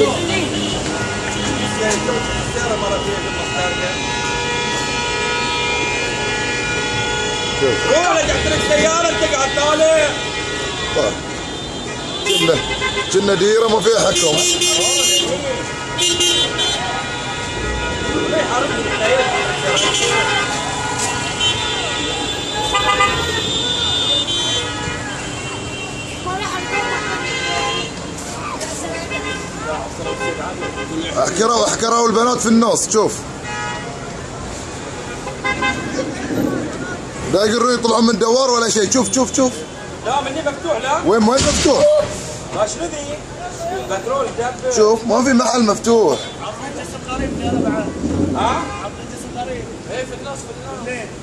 روح كنا ديرة ما فيها حكم. ليه حرمني احكروا احكروا البنات في النص شوف. لا يقدرون يطلعون من دوار ولا شيء. شوف شوف شوف. لا مني مفتوح لا. وين وين مفتوح؟ ما شنو ذي؟ بترول دب شوف ما في محل مفتوح. ها؟ إيه في النص في النص.